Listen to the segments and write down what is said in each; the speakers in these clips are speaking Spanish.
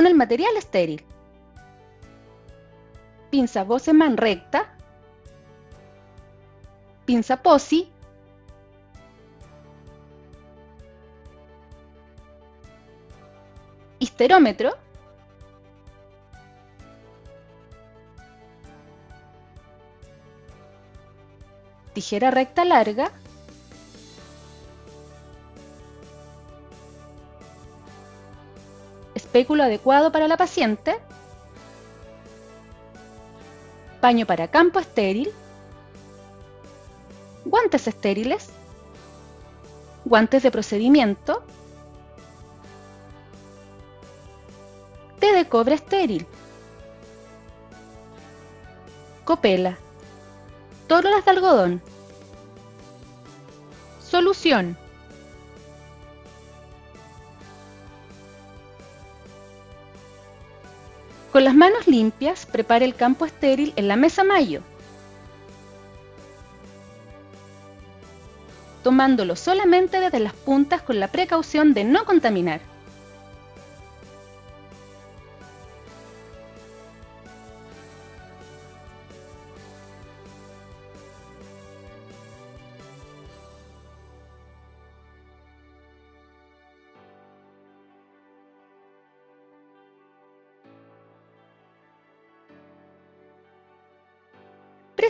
1 el material estéril. Pinza Boseman recta. Pinza Posi. Histerómetro. Tijera recta larga. Espéculo adecuado para la paciente, paño para campo estéril, guantes estériles, guantes de procedimiento, té de cobre estéril, copela, tórolas de algodón, solución, Con las manos limpias, prepare el campo estéril en la mesa mayo, tomándolo solamente desde las puntas con la precaución de no contaminar.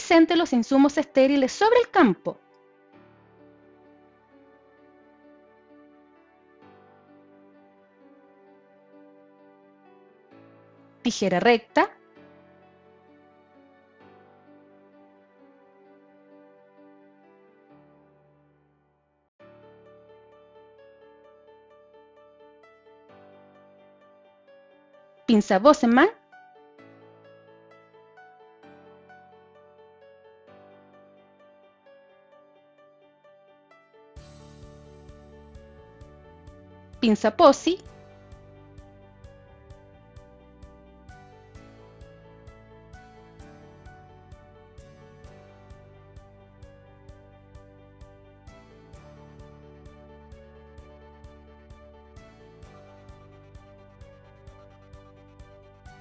Presente los insumos estériles sobre el campo. Tijera recta. Pinza Boseman pinza posi,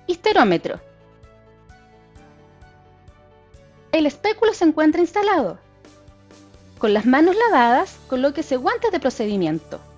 histerómetro. El espéculo se encuentra instalado. Con las manos lavadas, colóquese guantes de procedimiento.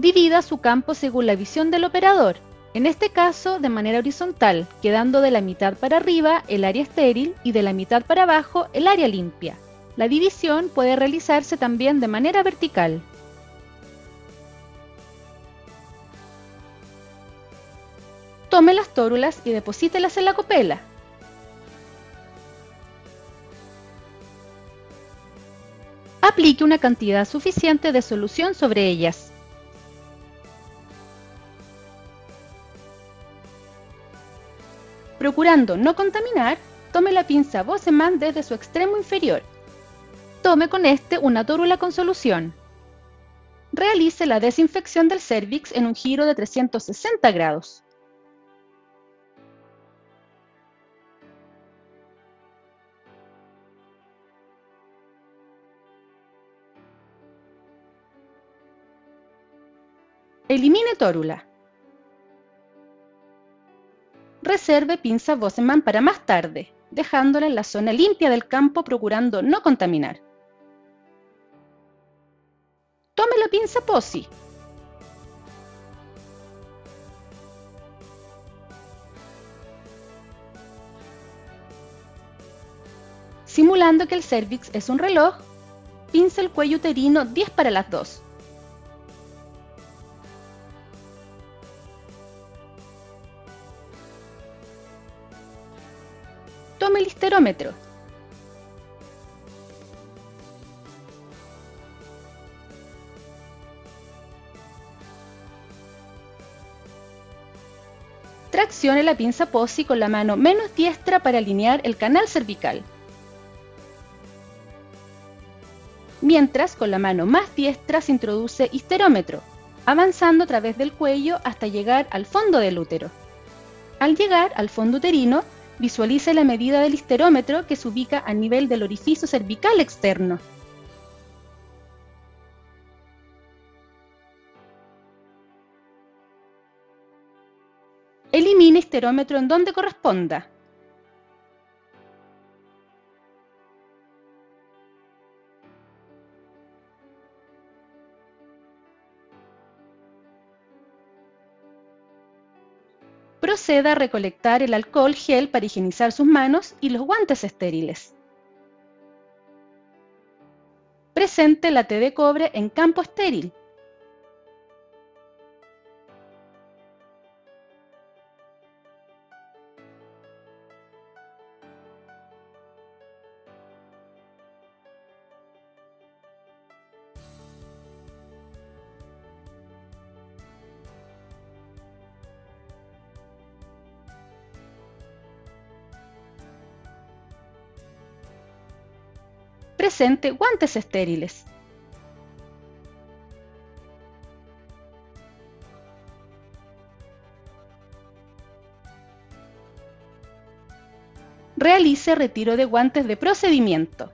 Divida su campo según la visión del operador, en este caso de manera horizontal, quedando de la mitad para arriba el área estéril y de la mitad para abajo el área limpia. La división puede realizarse también de manera vertical. Tome las tórulas y deposítelas en la copela. Aplique una cantidad suficiente de solución sobre ellas. Procurando no contaminar, tome la pinza Boseman desde su extremo inferior. Tome con este una tórula con solución. Realice la desinfección del cervix en un giro de 360 grados. Elimine tórula reserve pinza Boseman para más tarde, dejándola en la zona limpia del campo procurando no contaminar. Tome la pinza Posi. Simulando que el cervix es un reloj, pinza el cuello uterino 10 para las 2 Traccione la pinza POSI con la mano menos diestra para alinear el canal cervical. Mientras con la mano más diestra se introduce histerómetro, avanzando a través del cuello hasta llegar al fondo del útero. Al llegar al fondo uterino, visualice la medida del histerómetro que se ubica a nivel del orificio cervical externo. Elimine histerómetro en donde corresponda. Proceda a recolectar el alcohol gel para higienizar sus manos y los guantes estériles. Presente la T de cobre en campo estéril. Presente guantes estériles. Realice retiro de guantes de procedimiento.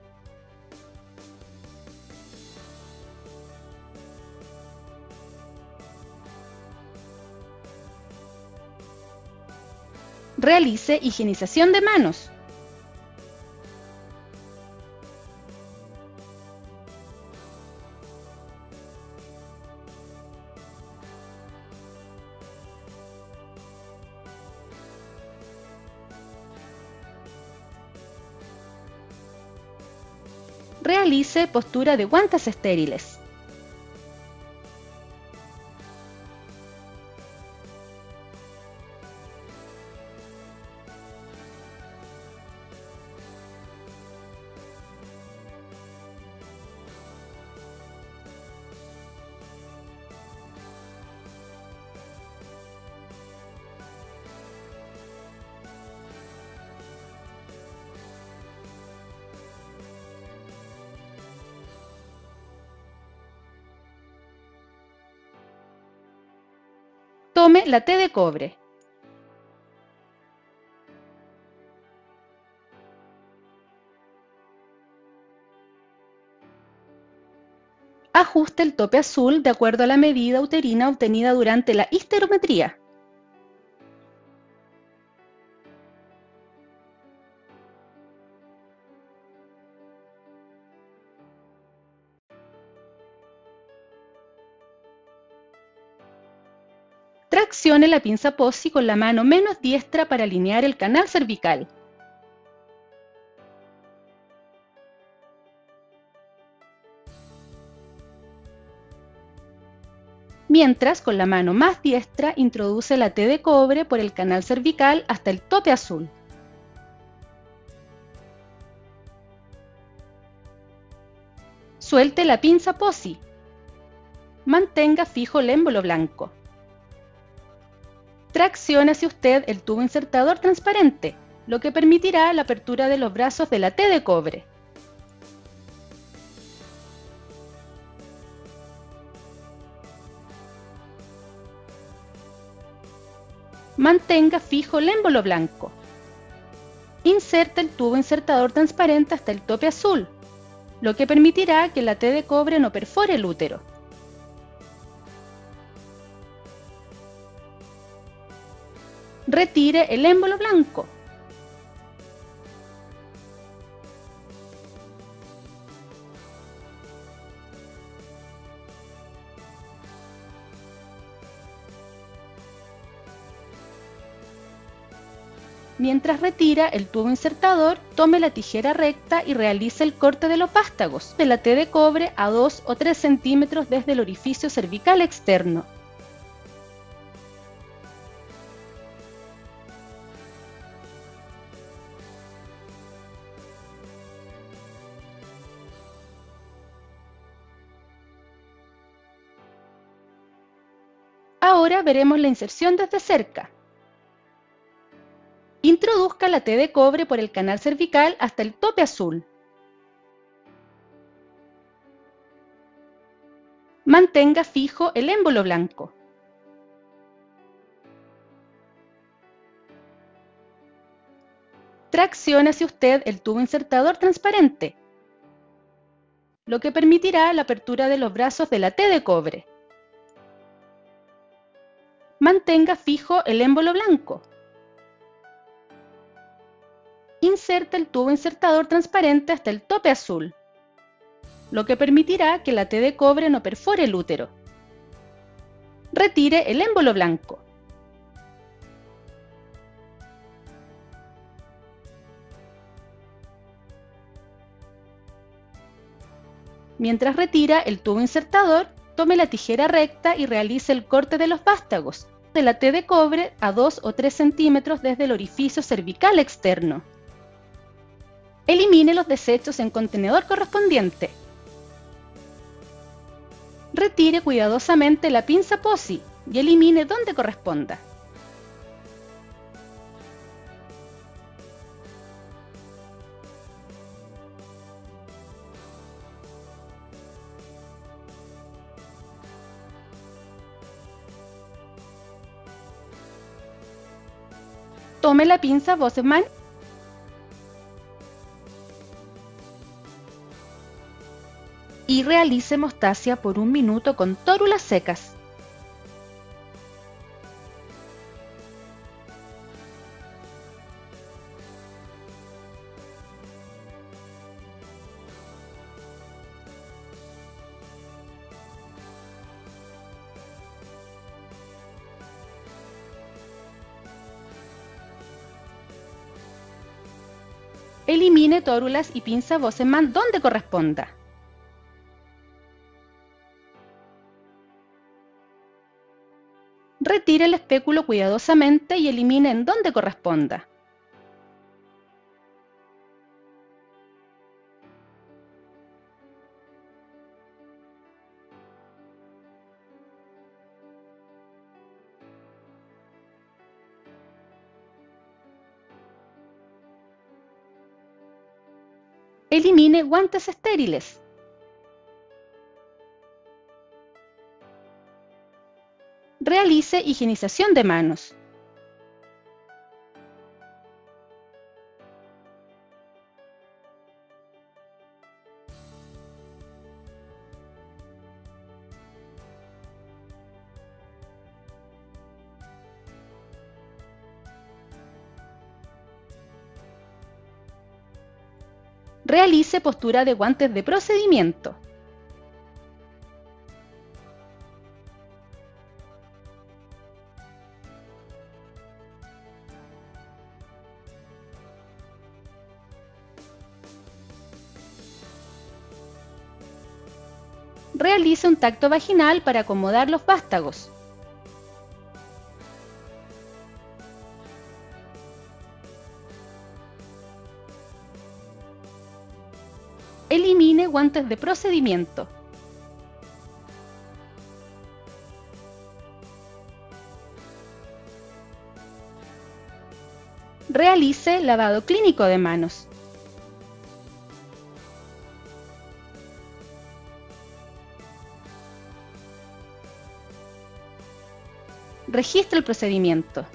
Realice higienización de manos. Realice postura de guantes estériles. Tome la T de cobre. Ajuste el tope azul de acuerdo a la medida uterina obtenida durante la histerometría. Traccione la pinza POSI con la mano menos diestra para alinear el canal cervical. Mientras, con la mano más diestra, introduce la T de cobre por el canal cervical hasta el tope azul. Suelte la pinza POSI. Mantenga fijo el émbolo blanco traccione hacia usted el tubo insertador transparente, lo que permitirá la apertura de los brazos de la T de cobre. Mantenga fijo el émbolo blanco. Inserta el tubo insertador transparente hasta el tope azul, lo que permitirá que la T de cobre no perfore el útero. Retire el émbolo blanco. Mientras retira el tubo insertador, tome la tijera recta y realice el corte de los vástagos de la T de cobre a 2 o 3 centímetros desde el orificio cervical externo. Ahora veremos la inserción desde cerca. Introduzca la T de cobre por el canal cervical hasta el tope azul. Mantenga fijo el émbolo blanco. traccione hacia usted el tubo insertador transparente, lo que permitirá la apertura de los brazos de la T de cobre. Mantenga fijo el émbolo blanco. Inserta el tubo insertador transparente hasta el tope azul, lo que permitirá que la T de cobre no perfore el útero. Retire el émbolo blanco. Mientras retira el tubo insertador, tome la tijera recta y realice el corte de los vástagos de la T de cobre a 2 o 3 centímetros desde el orificio cervical externo. Elimine los desechos en contenedor correspondiente. Retire cuidadosamente la pinza POSI y elimine donde corresponda. Tome la pinza Bosman y realice hemostasia por un minuto con tórulas secas. Elimine tórulas y pinza Bosman donde corresponda. Retire el espéculo cuidadosamente y elimine en donde corresponda. Elimine guantes estériles. Realice higienización de manos. Realice postura de guantes de procedimiento. Realice un tacto vaginal para acomodar los vástagos. De procedimiento. Realice lavado clínico de manos. Registre el procedimiento.